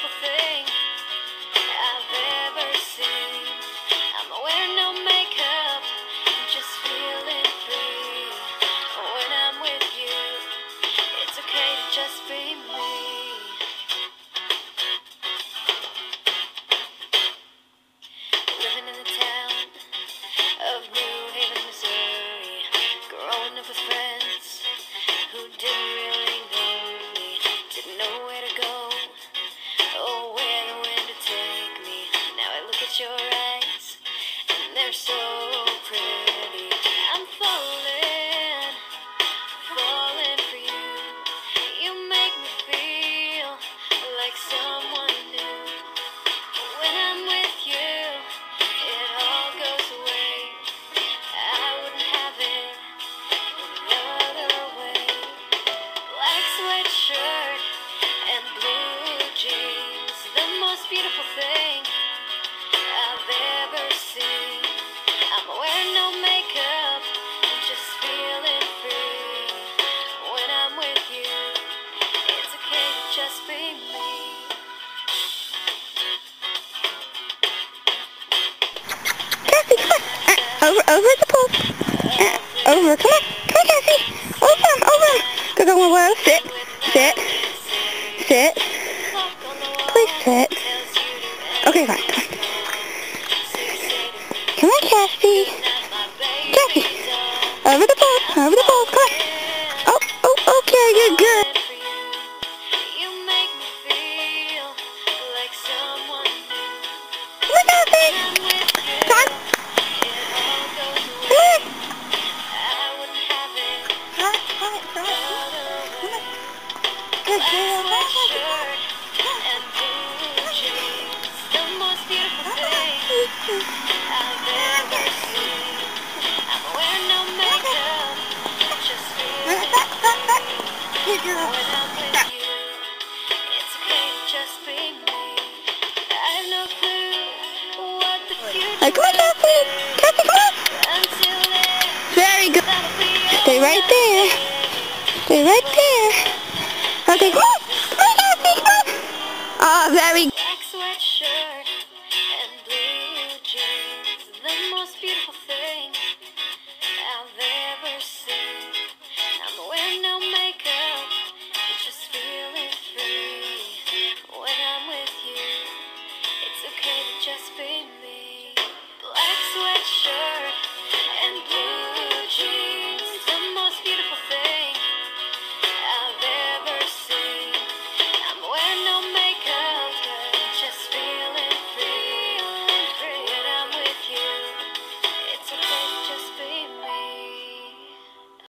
beautiful thing I've ever seen. I'm wearing no makeup, I'm just feeling free. When I'm with you, it's okay to just be me. Living in the town of New Haven, Missouri, growing up with friends. Over, the pool. Uh, over, come on. Come on, Kassie. Over over. Go, go, whoa, whoa. Sit, sit, sit. Please sit. Okay, fine, come on. Come on, Kassie. Kassie. Over the pool, over the pool, come on. Oh, oh, okay, good, good. Come on. Kassie. Kassie, come on. Until then, Very good. Stay right there. Stay right there. Okay, come on. Come on. Ah, very